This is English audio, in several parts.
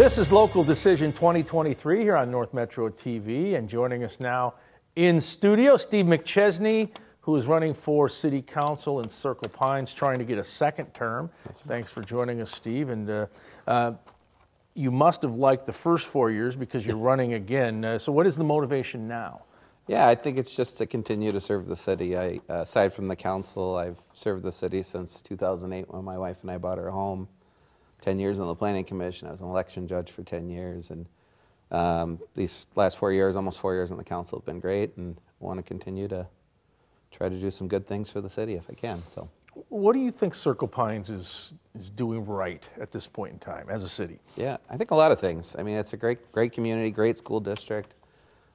This is Local Decision 2023 here on North Metro TV, and joining us now in studio, Steve McChesney, who is running for City Council in Circle Pines, trying to get a second term. Thanks for joining us, Steve. And uh, uh, you must have liked the first four years because you're running again. Uh, so, what is the motivation now? Yeah, I think it's just to continue to serve the city. I, aside from the council, I've served the city since 2008 when my wife and I bought our home. 10 years on the planning commission. I was an election judge for 10 years. And um, these last four years, almost four years on the council, have been great. And I want to continue to try to do some good things for the city if I can. So, What do you think Circle Pines is, is doing right at this point in time as a city? yeah, I think a lot of things. I mean, it's a great, great community, great school district.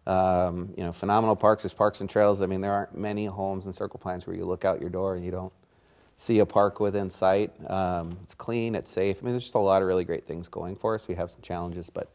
Um, you know, phenomenal parks. There's parks and trails. I mean, there aren't many homes in Circle Pines where you look out your door and you don't see a park within sight. Um, it's clean, it's safe. I mean, there's just a lot of really great things going for us. We have some challenges, but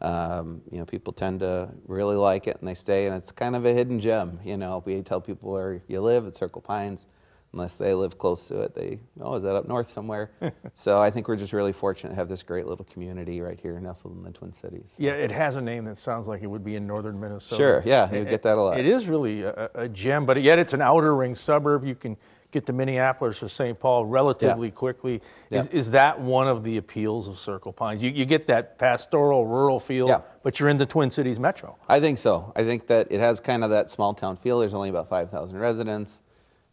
um, you know, people tend to really like it and they stay, and it's kind of a hidden gem. You know, we tell people where you live at Circle Pines, unless they live close to it, they oh, is that up north somewhere? so I think we're just really fortunate to have this great little community right here nestled in the Twin Cities. Yeah, it has a name that sounds like it would be in northern Minnesota. Sure, yeah, you get that a lot. It is really a, a gem, but yet it's an outer ring suburb. You can get to Minneapolis or St. Paul relatively quickly. Is, Yeah. is that one of the appeals of Circle Pines? You, you get that pastoral, rural feel, Yeah. but you're in the Twin Cities metro. I think so. I think that it has kind of that small town feel. There's only about 5,000 residents.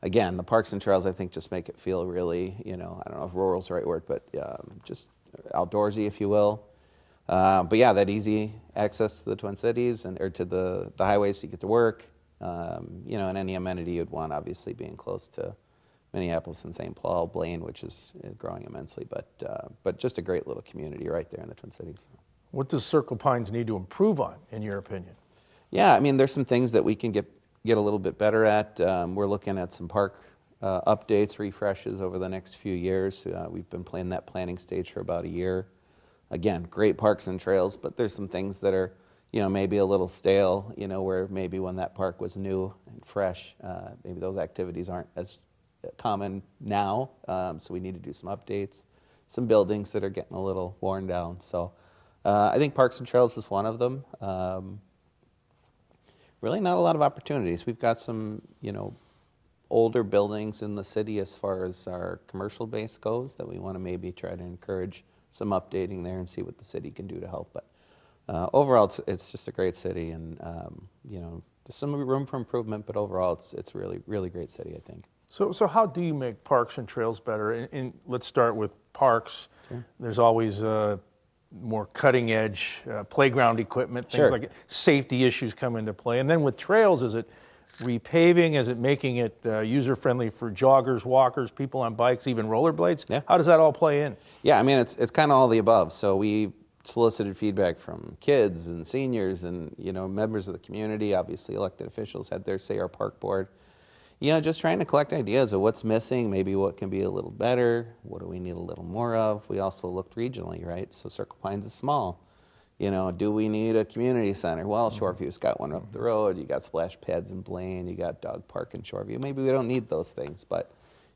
Again, the parks and trails, I think, just make it feel really, you know, I don't know if rural's the right word, but um, just outdoorsy, if you will. Uh, but yeah, that easy access to the Twin Cities and or to the, the highways to get to work. Um, you know, and any amenity you'd want, obviously, being close to Minneapolis and St. Paul, Blaine, which is uh, growing immensely. But uh, but just a great little community right there in the Twin Cities. What does Circle Pines need to improve on, in your opinion? Yeah, I mean, there's some things that we can get get a little bit better at. Um, we're looking at some park uh, updates, refreshes over the next few years. Uh, we've been playing that planning stage for about a year. Again, great parks and trails, but there's some things that are, you know, maybe a little stale. You know, where maybe when that park was new and fresh, uh, maybe those activities aren't as common now. Um, so we need to do some updates. Some buildings that are getting a little worn down. So uh, I think Parks and Trails is one of them. Um, really not a lot of opportunities. We've got some, you know, older buildings in the city as far as our commercial base goes that we want to maybe try to encourage some updating there and see what the city can do to help. But uh, overall, it's, it's just a great city, and um, you know, there's some room for improvement. But overall, it's it's really really great city, I think. So, so how do you make parks and trails better? And, and let's start with parks. There's always uh, more cutting edge uh, playground equipment, things Sure. like it. safety issues come into play. And then with trails, is it repaving? Is it making it uh, user friendly for joggers, walkers, people on bikes, even rollerblades? Yeah. How does that all play in? Yeah, I mean, it's, it's kind of all the above. So we solicited feedback from kids and seniors and, you know, members of the community. Obviously, elected officials had their say, our park board. You know, just trying to collect ideas of what's missing, maybe what can be a little better, what do we need a little more of. We also looked regionally, right? So Circle Pines is small. You know, do we need a community center? Well, Shoreview's got one up the road. You got splash pads in Blaine. You got dog park in Shoreview. Maybe we don't need those things, but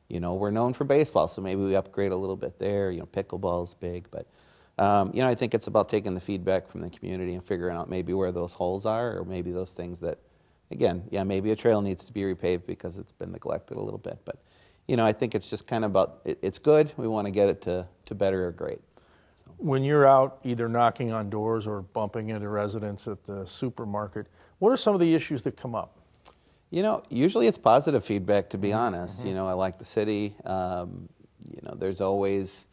you know, we're known for baseball, so maybe we upgrade a little bit there. You know, pickleball's big, but um, you know, I think it's about taking the feedback from the community and figuring out maybe where those holes are, or maybe those things that, again, yeah, maybe a trail needs to be repaved because it's been neglected a little bit. But you know, I think it's just kind of about it, it's good. We want to get it to to better or great. When you're out either knocking on doors or bumping into residents at the supermarket, what are some of the issues that come up? You know, usually it's positive feedback. To be honest, you know, I like the city. Um, you know, there's always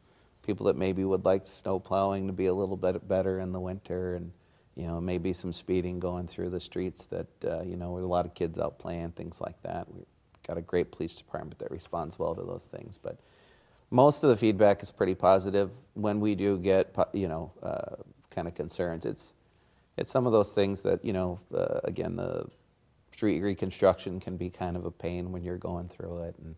people that maybe would like snow plowing to be a little bit better in the winter, and you know, maybe some speeding going through the streets that uh, you know, with a lot of kids out playing, things like that. We've got a great police department that responds well to those things, but most of the feedback is pretty positive. When we do get, you know, uh, kind of concerns, it's it's some of those things that you know, uh, again, the street reconstruction can be kind of a pain when you're going through it, and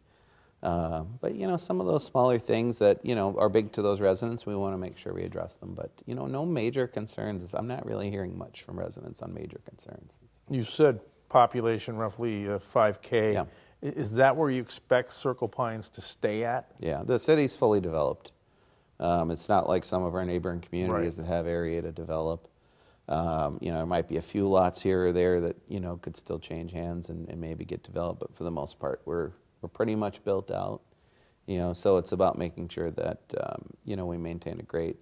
uh, but you know, some of those smaller things that you know are big to those residents, we want to make sure we address them. But you know, no major concerns. I'm not really hearing much from residents on major concerns. You said population roughly uh, 5K. Yeah. Is that where you expect Circle Pines to stay at? Yeah, the city's fully developed. Um, it's not like some of our neighboring communities that have area to develop. Um, you know, there might be a few lots here or there that you know could still change hands and, and maybe get developed, but for the most part, we're we're pretty much built out. You know, so it's about making sure that um, you know we maintain a great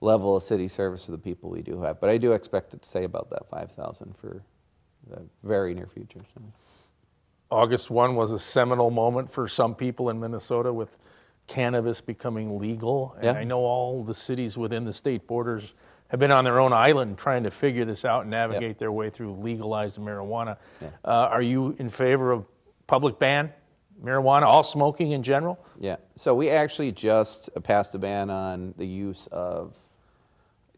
level of city service for the people we do have. But I do expect it to say about that five thousand for the very near future. So. August 1 was a seminal moment for some people in Minnesota with cannabis becoming legal. And Yeah. I know all the cities within the state borders have been on their own island trying to figure this out and navigate their way through legalized marijuana. Yeah. Uh, are you in favor of public ban marijuana, all smoking in general? Yeah. So we actually just passed a ban on the use of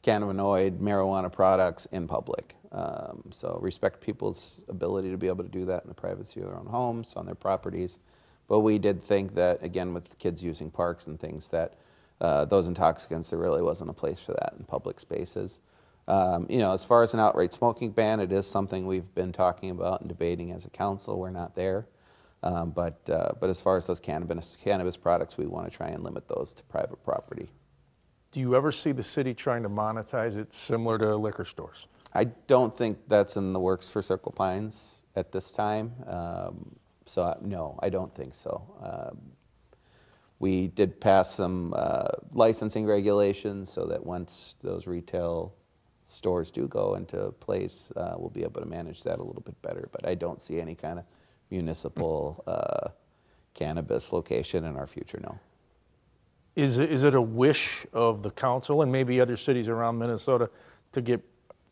cannabinoid marijuana products in public. Um, so respect people's ability to be able to do that in the privacy of their own homes, on their properties. But we did think that, again, with kids using parks and things, that uh, those intoxicants, there really wasn't a place for that in public spaces. Um, you know, as far as an outright smoking ban, it is something we've been talking about and debating as a council. We're not there. Um, but, uh, but as far as those cannabis, cannabis products, we want to try and limit those to private property. Do you ever see the city trying to monetize it similar to liquor stores? I don't think that's in the works for Circle Pines at this time. Um, so, uh, no, I don't think so. Um, we did pass some uh, licensing regulations so that once those retail stores do go into place, uh, we'll be able to manage that a little bit better. But I don't see any kind of municipal uh, cannabis location in our future, no. Is it, is it a wish of the council and maybe other cities around Minnesota to get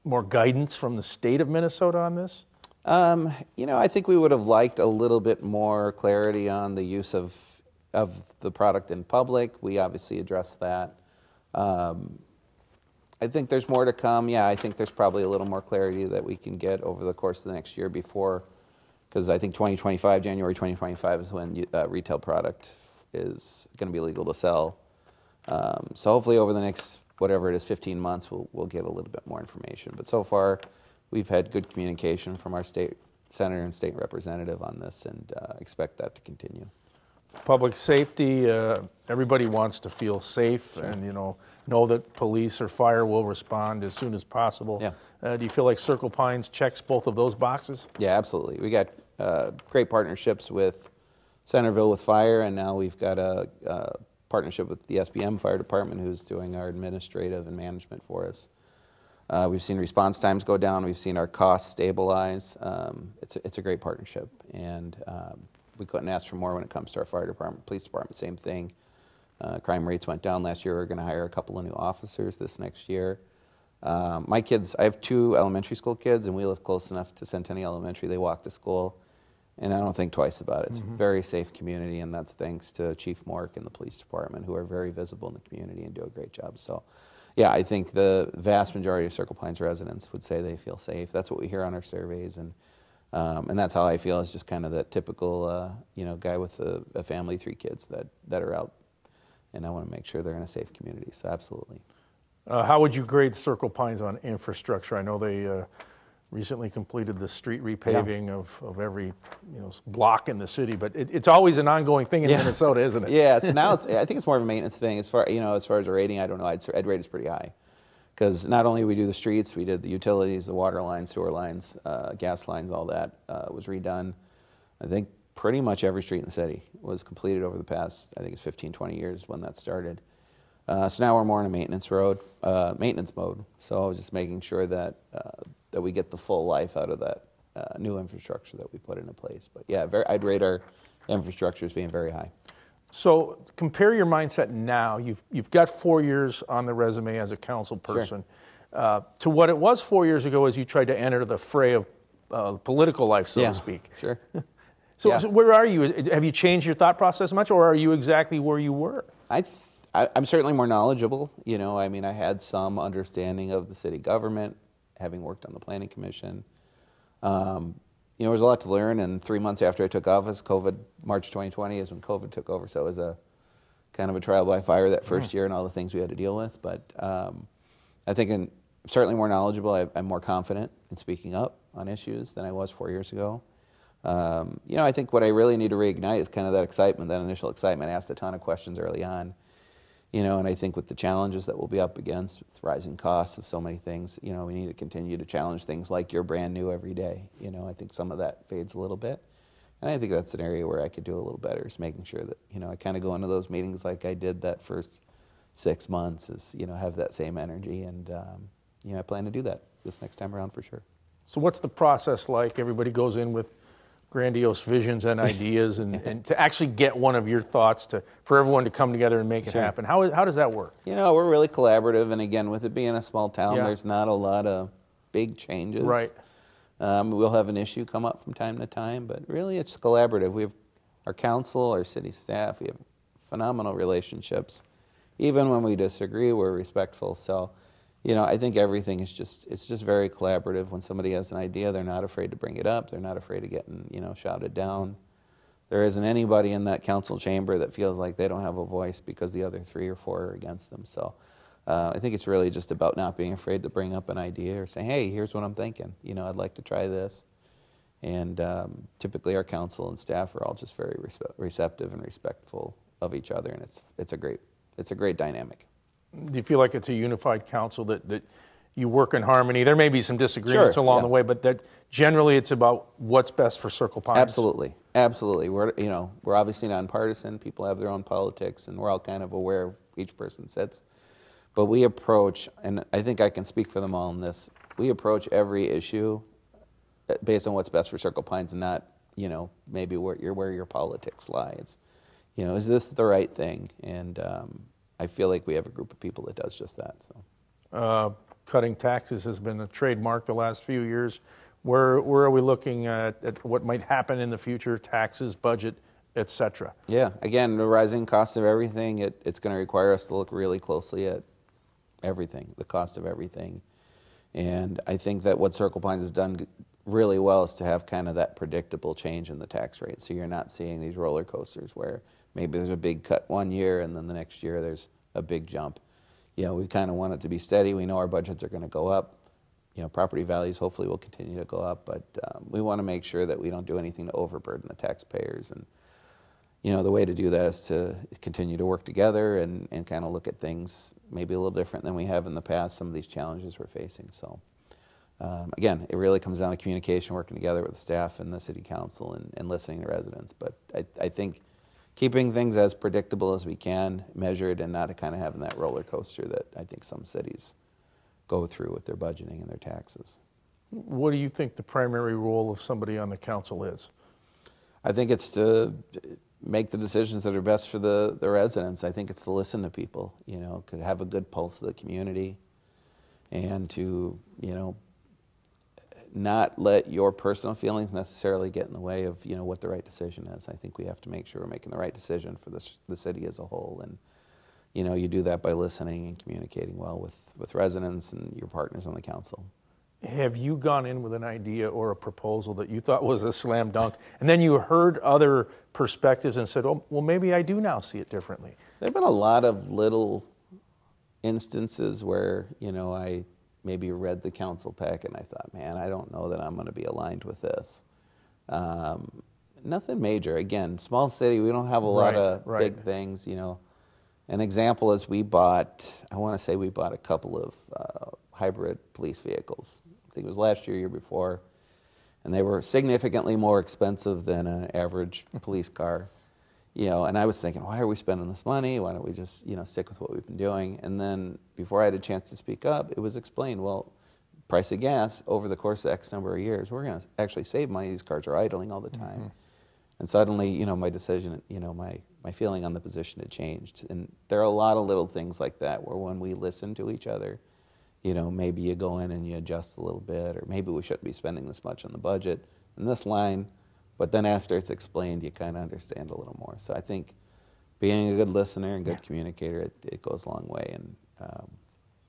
more guidance from the state of Minnesota on this? Um, you know, I think we would have liked a little bit more clarity on the use of of the product in public. We obviously addressed that. Um, I think there's more to come. Yeah, I think there's probably a little more clarity that we can get over the course of the next year before, because I think 2025, January 2025 is when uh, retail product is going to be legal to sell. Um, so hopefully over the next whatever it is, 15 months, we'll we'll get a little bit more information. But so far, we've had good communication from our state senator and state representative on this, and uh, expect that to continue. Public safety, uh, everybody wants to feel safe and, you know, know that police or fire will respond as soon as possible. Yeah. Uh, do you feel like Circle Pines checks both of those boxes? Yeah, absolutely. We got uh, great partnerships with Centerville with fire, and now we've got a, a partnership with the SBM Fire Department, who's doing our administrative and management for us. Uh, we've seen response times go down. We've seen our costs stabilize. Um, it's, a, it's a great partnership, and um, we couldn't ask for more when it comes to our fire department, police department. Same thing. Uh, crime rates went down last year. We're going to hire a couple of new officers this next year. Um, my kids, I have two elementary school kids, and we live close enough to Centennial Elementary. They walk to school, and I don't think twice about it. It's a very safe community, and that's thanks to Chief Mork and the police department, who are very visible in the community and do a great job. So, yeah, I think the vast majority of Circle Pines residents would say they feel safe. That's what we hear on our surveys, and um, and that's how I feel as just kind of that typical, uh, you know, guy with a, a family, three kids that, that are out, and I want to make sure they're in a safe community. So absolutely. Uh, how would you grade Circle Pines on infrastructure? I know they uh, recently completed the street repaving of, of every you know block in the city, but it, it's always an ongoing thing in Yeah. Minnesota, isn't it? Yeah, so now it's, I think it's more of a maintenance thing. As far you know, as far as a rating, I don't know. I'd, say- I'd rate it's pretty high because not only we do the streets, we did the utilities, the water lines, sewer lines, uh, gas lines, all that uh, was redone. I think pretty much every street in the city was completed over the past, I think it's 15, 20 years when that started. Uh, so now we're more in a maintenance road, uh, maintenance mode. So I was just making sure that uh, that we get the full life out of that uh, new infrastructure that we put into place. But yeah, very, I'd rate our infrastructure as being very high. So compare your mindset now. You've you've got four years on the resume as a council person uh, to what it was four years ago as you tried to enter the fray of uh, political life, so yeah, to speak. Sure. So, Yeah. so where are you? Have you changed your thought process much, or are you exactly where you were? I, th- I, I'm certainly more knowledgeable. You know, I mean, I had some understanding of the city government, having worked on the planning commission. Um, you know, there was a lot to learn. And three months after I took office, COVID, March 2020 is when COVID took over. So it was a kind of a trial by fire that first year and all the things we had to deal with. But um, I think I'm certainly more knowledgeable. I, I'm more confident in speaking up on issues than I was four years ago. Um, you know, I think what I really need to reignite is kind of that excitement, that initial excitement. I asked a ton of questions early on. You know, and I think with the challenges that we'll be up against, with rising costs of so many things, you know, we need to continue to challenge things like you're brand new every day. You know, I think some of that fades a little bit. And I think that's an area where I could do a little better is making sure that, you know, I kind of go into those meetings like I did that first six months is, you know, have that same energy. And, um, you know, I plan to do that this next time around for sure. So, what's the process like? Everybody goes in with grandiose visions and ideas, and, and to actually get one of your thoughts to for everyone to come together and make it Sure. happen. How, how does that work? You know, we're really collaborative, and again, with it being a small town, Yeah. there's not a lot of big changes. Right. Um, we'll have an issue come up from time to time, but really, it's collaborative. We have our council, our city staff. We have phenomenal relationships. Even when we disagree, we're respectful. So, you know, I think everything is just it's just very collaborative. When somebody has an idea, they're not afraid to bring it up. They're not afraid of getting you know shouted down. There isn't anybody in that council chamber that feels like they don't have a voice because the other three or four are against them. So uh, I think it's really just about not being afraid to bring up an idea or say, hey, here's what I'm thinking. You know, I'd like to try this. And um, typically our council and staff are all just very respe- receptive and respectful of each other, and it's, it's, a great, it's a great dynamic. Do you feel like it's a unified council that, that you work in harmony? There may be some disagreements Sure, along yeah. the way, but that generally it's about what's best for Circle Pines. Absolutely, absolutely. We're you know we're obviously nonpartisan. People have their own politics, and we're all kind of aware of each person sits. But we approach, and I think I can speak for them all in this. We approach every issue uh, based on what's best for Circle Pines, and not you know maybe where your where your politics lie. It's you know is this the right thing? And um, I feel like we have a group of people that does just that. So. Uh, cutting taxes has been a trademark the last few years. Where, where are we looking at, at what might happen in the future, taxes, budget, et cetera? Yeah, again, the rising cost of everything, it, it's going to require us to look really closely at everything, the cost of everything. And I think that what Circle Pines has done really well is to have kind of that predictable change in the tax rate. So you're not seeing these roller coasters where maybe there's a big cut one year and then the next year there's a big jump. You know, we kind of want it to be steady. We know our budgets are going to go up. You know, property values hopefully will continue to go up, but um, we want to make sure that we don't do anything to overburden the taxpayers and you know, the way to do that is to continue to work together and, and kind of look at things maybe a little different than we have in the past, some of these challenges we're facing. So, um, again, it really comes down to communication, working together with the staff and the city council and, and listening to residents. But I, I think keeping things as predictable as we can, measured, and not kind of having that roller coaster that I think some cities go through with their budgeting and their taxes. What do you think the primary role of somebody on the council is? I think it's to make the decisions that are best for the, the residents. I think it's to listen to people, you know, to have a good pulse of the community and to, you know, not let your personal feelings necessarily get in the way of, you know, what the right decision is. I think we have to make sure we're making the right decision for the, the city as a whole. And, you know, you do that by listening and communicating well with, with residents and your partners on the council. Have you gone in with an idea or a proposal that you thought was a slam dunk, and then you heard other perspectives and said, "Oh, well, maybe I do now see it differently." There have been a lot of little instances where, you know, I maybe read the council pack and I thought, man, I don't know that I'm going to be aligned with this. Um, nothing major. Again, small city, we don't have a lot Right, of right. big things, you know. An example is we bought, I want to say we bought a couple of uh, hybrid police vehicles. I think it was last year, year before. And they were significantly more expensive than an average police car. You know, and I was thinking, why are we spending this money? Why don't we just, you know, stick with what we've been doing? And then before I had a chance to speak up, it was explained, well, price of gas over the course of X number of years, we're going to actually save money. These cars are idling all the mm-hmm. time. And suddenly, you know, my decision, you know, my, my feeling on the position had changed. And there are a lot of little things like that where when we listen to each other, you know, maybe you go in and you adjust a little bit, or maybe we shouldn't be spending this much on the budget And this line. But then after it's explained, you kind of understand a little more. So I think being a good listener and good communicator, it, it goes a long way. And um,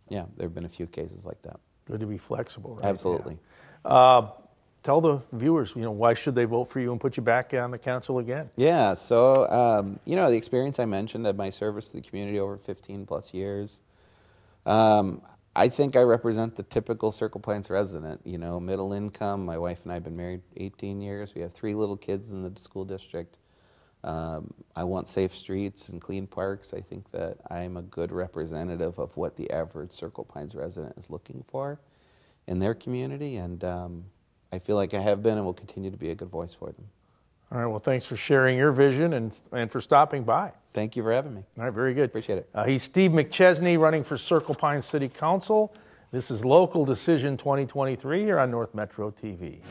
yeah, there have been a few cases like that. Good to be flexible, right? Absolutely. Yeah. Uh, tell the viewers, you know, why should they vote for you and put you back on the council again? Yeah, so um, you know the experience I mentioned of my service to the community over 15 plus years. Um, I think I represent the typical Circle Pines resident. You know, middle income. My wife and I have been married 18 years. We have three little kids in the school district. Um, I want safe streets and clean parks. I think that I'm a good representative of what the average Circle Pines resident is looking for in their community, and um, I feel like I have been and will continue to be a good voice for them. All right, well, thanks for sharing your vision and, and for stopping by. Thank you for having me. All right, very good. Appreciate it. Uh, he's Steve McChesney running for Circle Pine City Council. This is Local Decision 2023 here on North Metro TV.